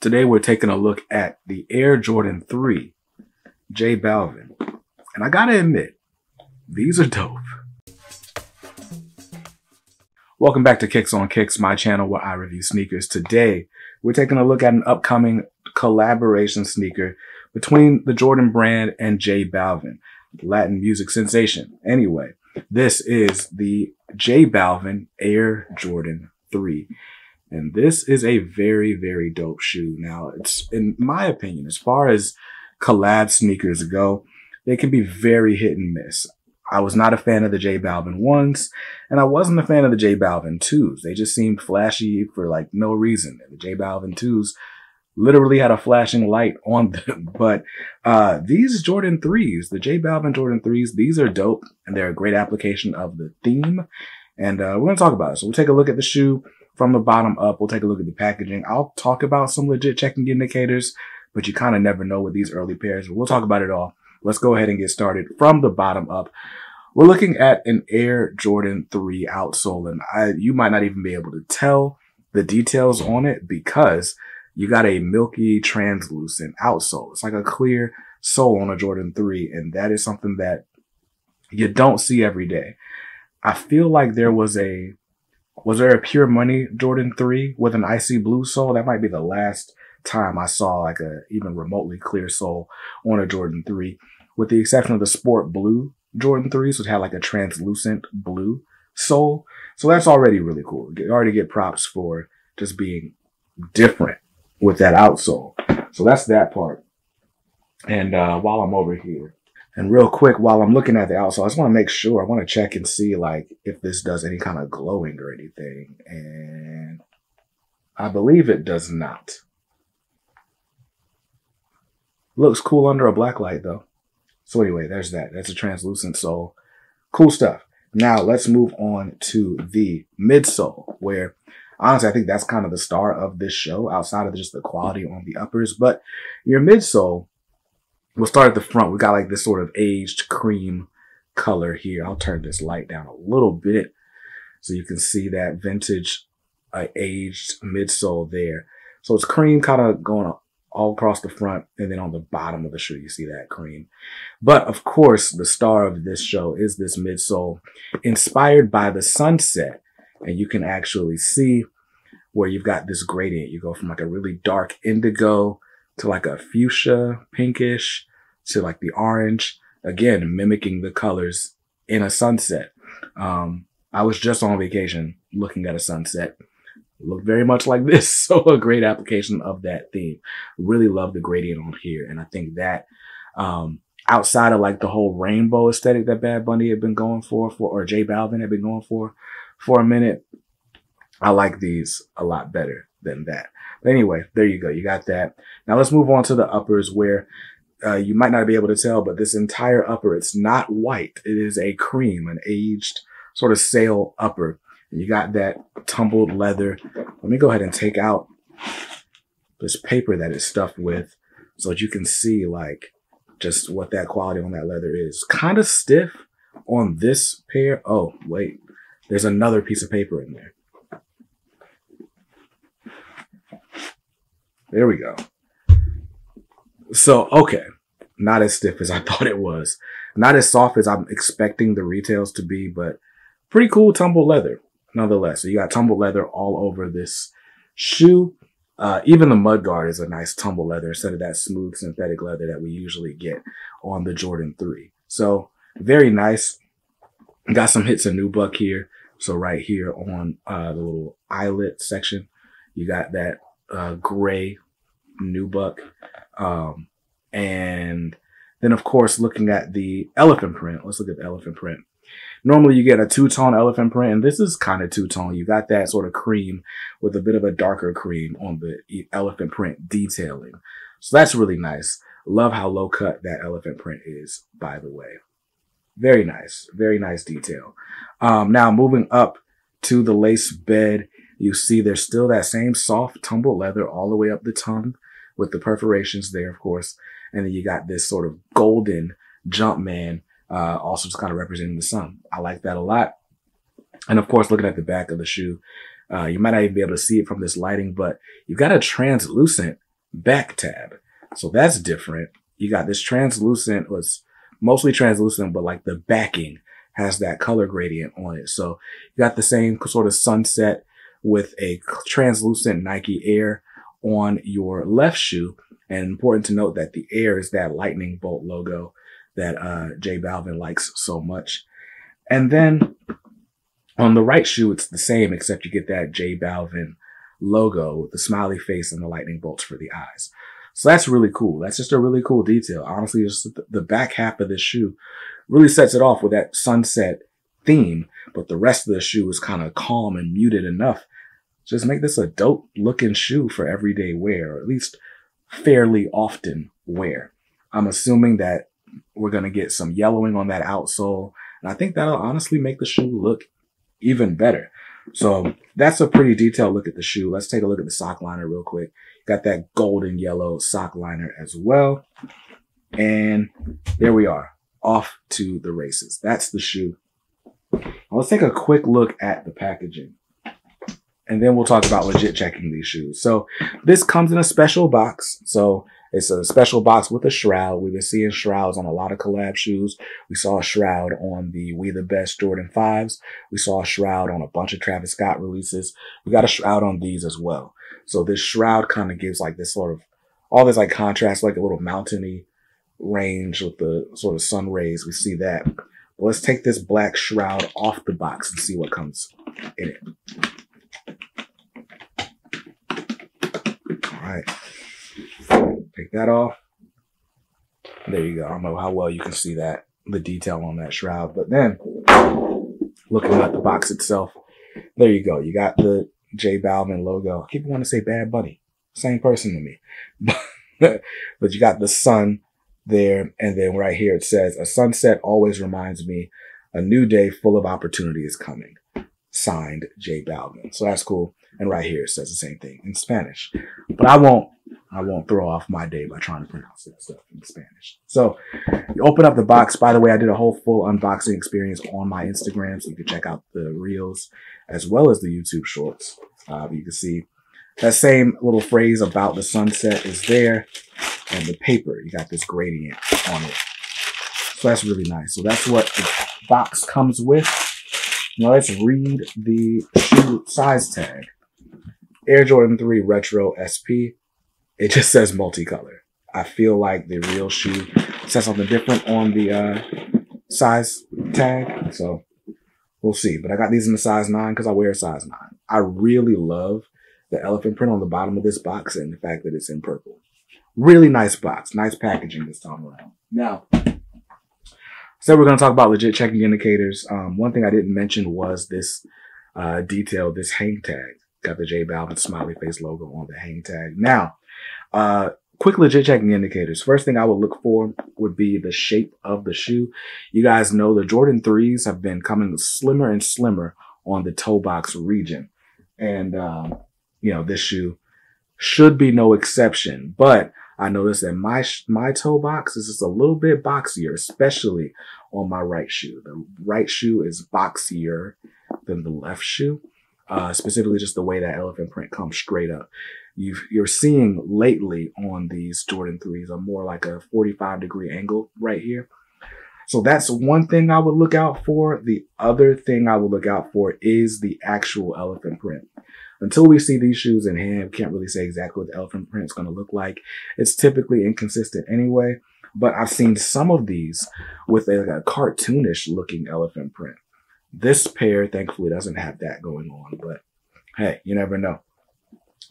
Today we're taking a look at the Air Jordan 3 J Balvin. And I gotta admit, these are dope. Welcome back to Kicks on Kicks, my channel where I review sneakers. Today, we're taking a look at an upcoming collaboration sneaker between the Jordan brand and J Balvin, Latin music sensation. Anyway, this is the J Balvin Air Jordan 3. And this is a very, very dope shoe. Now, it's in my opinion, as far as collab sneakers go, they can be very hit and miss. I was not a fan of the J Balvin ones, and I wasn't a fan of the J Balvin twos. They just seemed flashy for like no reason. The J Balvin twos literally had a flashing light on them. But uh, these Jordan threes, the J Balvin Jordan threes, these are dope, and they're a great application of the theme. And uh, we're gonna talk about it. So we'll take a look at the shoe from the bottom up. We'll take a look at the packaging. I'll talk about some legit checking indicators, but you kind of never know with these early pairs. We'll talk about it all. Let's go ahead and get started from the bottom up. We're looking at an Air Jordan 3 outsole, and I, you might not even be able to tell the details on it because you got a milky translucent outsole. It's like a clear sole on a Jordan 3, and that is something that you don't see every day. I feel like there was a was there a pure money Jordan 3 with an icy blue sole? That might be the last time I saw like a even remotely clear sole on a Jordan 3, with the exception of the sport blue Jordan 3s, which had like a translucent blue sole. So that's already really cool. You already get props for just being different with that outsole. So that's that part. And uh, while I'm over here, and real quick, while I'm looking at the outsole, I just want to make sure, I want to check and see like if this does any kind of glowing or anything. And I believe it does not. Looks cool under a black light though. So anyway, there's that. That's a translucent sole. Cool stuff. Now let's move on to the midsole where honestly, I think that's kind of the star of this show outside of just the quality on the uppers. But your midsole We'll start at the front. We got like this sort of aged cream color here. I'll turn this light down a little bit so you can see that vintage uh, aged midsole there. So it's cream kind of going all across the front and then on the bottom of the shoe you see that cream. But of course the star of this show is this midsole inspired by the sunset and you can actually see where you've got this gradient. You go from like a really dark indigo to like a fuchsia pinkish to like the orange, again, mimicking the colors in a sunset. Um, I was just on vacation looking at a sunset. Looked very much like this. So a great application of that theme. Really love the gradient on here. And I think that, um, outside of like the whole rainbow aesthetic that Bad Bunny had been going for, for, or J Balvin had been going for, for a minute, I like these a lot better than that. But anyway, there you go. You got that. Now let's move on to the uppers where uh, you might not be able to tell, but this entire upper, it's not white. It is a cream, an aged sort of sail upper. And you got that tumbled leather. Let me go ahead and take out this paper that it's stuffed with so that you can see like just what that quality on that leather is. Kind of stiff on this pair. Oh, wait, there's another piece of paper in there. There we go. So, okay. Not as stiff as I thought it was. Not as soft as I'm expecting the retails to be, but pretty cool tumble leather nonetheless. So you got tumble leather all over this shoe. Uh, even the mud guard is a nice tumble leather instead of that smooth synthetic leather that we usually get on the Jordan 3. So very nice. Got some hits of nubuck here. So right here on uh, the little eyelet section, you got that uh, gray nubuck. Um, and then of course, looking at the elephant print, let's look at the elephant print. Normally you get a two-tone elephant print, and this is kind of two-tone. You got that sort of cream with a bit of a darker cream on the elephant print detailing. So that's really nice. Love how low cut that elephant print is, by the way. Very nice. Very nice detail. Um, now moving up to the lace bed, you see there's still that same soft tumble leather all the way up the tongue with the perforations there, of course. And then you got this sort of golden Jumpman, uh, also just kind of representing the sun. I like that a lot. And of course, looking at the back of the shoe, uh, you might not even be able to see it from this lighting, but you've got a translucent back tab. So that's different. You got this translucent was mostly translucent, but like the backing has that color gradient on it. So you got the same sort of sunset with a translucent Nike Air on your left shoe. And important to note that the Air is that lightning bolt logo that uh, J Balvin likes so much. And then on the right shoe, it's the same, except you get that J Balvin logo with the smiley face and the lightning bolts for the eyes. So that's really cool. That's just a really cool detail. Honestly, just the back half of this shoe really sets it off with that sunset theme, but the rest of the shoe is kind of calm and muted enough. Just make this a dope looking shoe for everyday wear, or at least fairly often wear. I'm assuming that we're going to get some yellowing on that outsole. And I think that'll honestly make the shoe look even better. So that's a pretty detailed look at the shoe. Let's take a look at the sock liner real quick. Got that golden yellow sock liner as well. And there we are off to the races. That's the shoe. Let's take a quick look at the packaging. And then we'll talk about legit checking these shoes. So this comes in a special box. So it's a special box with a shroud. We've been seeing shrouds on a lot of collab shoes. We saw a shroud on the We the Best Jordan 5s. We saw a shroud on a bunch of Travis Scott releases. We got a shroud on these as well. So this shroud kind of gives like this sort of, all this like contrast, like a little mountainy range with the sort of sun rays. We see that. But let's take this black shroud off the box and see what comes in it. Right. Take that off. There you go. I don't know how well you can see that, the detail on that shroud. But then, looking at the box itself, there you go. You got the J Balvin logo. I keep wanting to say Bad Bunny. Same person to me. but you got the sun there. And then right here it says, a sunset always reminds me a new day full of opportunity is coming. Signed J Balvin. So that's cool. And right here it says the same thing in Spanish. But I won't I won't throw off my day by trying to pronounce that stuff in Spanish. So you open up the box. By the way, I did a whole full unboxing experience on my Instagram, so you can check out the reels as well as the YouTube shorts. Uh, you can see that same little phrase about the sunset is there and the paper. You got this gradient on it. So that's really nice. So that's what the box comes with. Now let's read the shoe size tag. Air Jordan 3 Retro SP it just says multicolor. I feel like the real shoe says something different on the uh, size tag. So we'll see. But I got these in the size nine because I wear a size nine. I really love the elephant print on the bottom of this box and the fact that it's in purple. Really nice box. Nice packaging this time around. Now, so we're going to talk about legit checking indicators. Um, one thing I didn't mention was this uh, detail, this hang tag. Got the J Balvin smiley face logo on the hang tag. Now, uh, quick legit checking indicators. First thing I would look for would be the shape of the shoe. You guys know the Jordan 3s have been coming slimmer and slimmer on the toe box region. And, um, you know, this shoe should be no exception, but I noticed that my, my toe box is just a little bit boxier, especially on my right shoe. The right shoe is boxier than the left shoe. Uh, specifically just the way that elephant print comes straight up you you're seeing lately on these Jordan 3s are more like a 45 degree angle right here. So that's one thing I would look out for. The other thing I would look out for is the actual elephant print. Until we see these shoes in hand, we can't really say exactly what the elephant print is going to look like. It's typically inconsistent anyway, but I've seen some of these with a, like a cartoonish looking elephant print. This pair, thankfully, doesn't have that going on, but hey, you never know.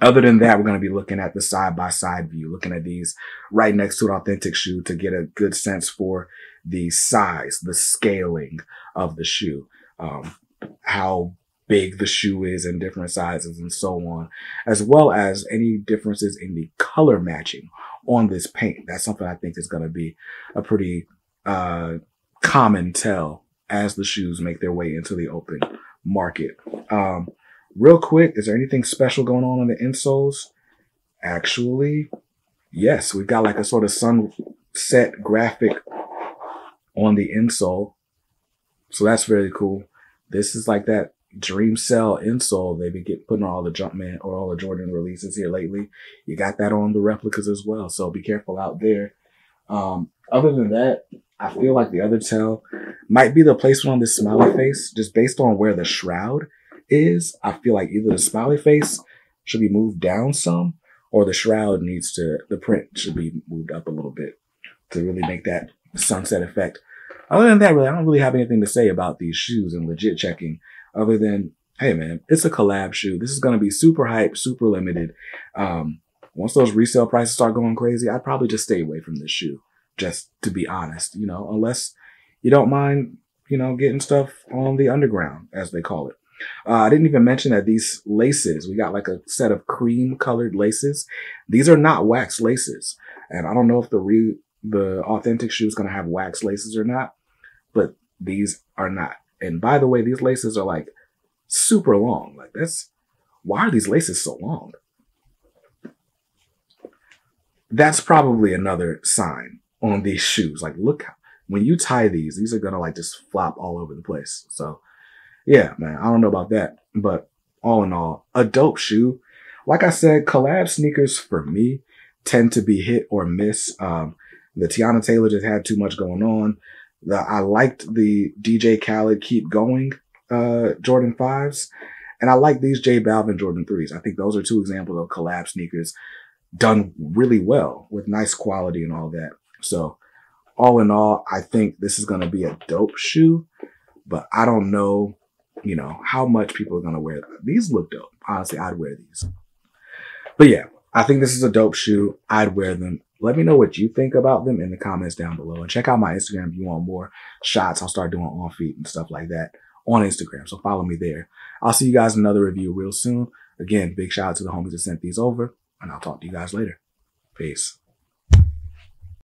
Other than that, we're going to be looking at the side by side view, looking at these right next to an authentic shoe to get a good sense for the size, the scaling of the shoe, um, how big the shoe is in different sizes and so on, as well as any differences in the color matching on this paint. That's something I think is going to be a pretty, uh, common tell as the shoes make their way into the open market. Um, Real quick, is there anything special going on on the insoles? Actually, yes, we've got like a sort of sunset graphic on the insole. So that's very cool. This is like that Dream Cell insole. They've been getting putting all the Jumpman or all the Jordan releases here lately. You got that on the replicas as well. So be careful out there. Um, other than that, I feel like the other tell might be the placement on this smiley face, just based on where the shroud is. I feel like either the smiley face should be moved down some, or the shroud needs to, the print should be moved up a little bit to really make that sunset effect. Other than that, really, I don't really have anything to say about these shoes and legit checking other than, hey man, it's a collab shoe. This is going to be super hype, super limited. Um, once those resale prices start going crazy, I'd probably just stay away from this shoe. Just to be honest, you know, unless you don't mind, you know, getting stuff on the underground, as they call it. Uh, I didn't even mention that these laces, we got like a set of cream colored laces. These are not wax laces. And I don't know if the re, the authentic shoe is going to have wax laces or not, but these are not. And by the way, these laces are like super long. Like that's, why are these laces so long? That's probably another sign on these shoes. Like look, when you tie these, these are to like just flop all over the place. So yeah, man, I don't know about that, but all in all, a dope shoe. Like I said, collab sneakers for me tend to be hit or miss. Um, the Teyana Taylor just had too much going on. The, I liked the DJ Khaled Keep Going uh, Jordan 5s. And I like these J Balvin Jordan 3s. I think those are two examples of collab sneakers done really well with nice quality and all that. So all in all, I think this is going to be a dope shoe, but I don't know, you know, how much people are going to wear. These look dope. Honestly, I'd wear these. But yeah, I think this is a dope shoe. I'd wear them. Let me know what you think about them in the comments down below. And check out my Instagram if you want more shots. I'll start doing on feet and stuff like that on Instagram. So follow me there. I'll see you guys in another review real soon. Again, big shout out to the homies that sent these over, and I'll talk to you guys later. Peace.